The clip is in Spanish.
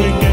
fue que